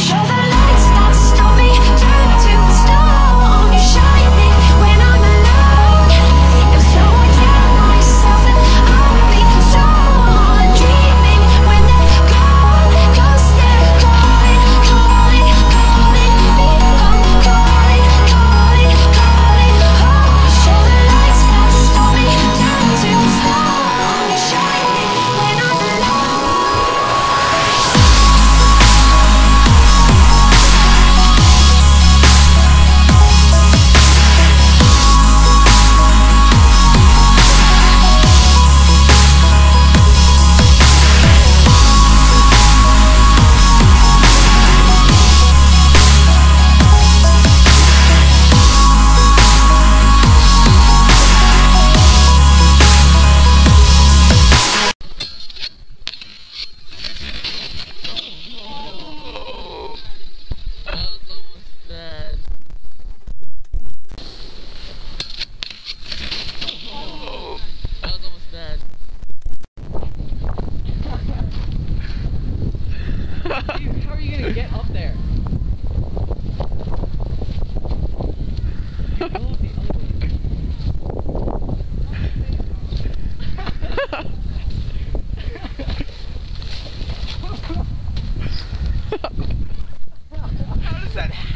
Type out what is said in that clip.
show Dude, how are you gonna get up there? how does that happen?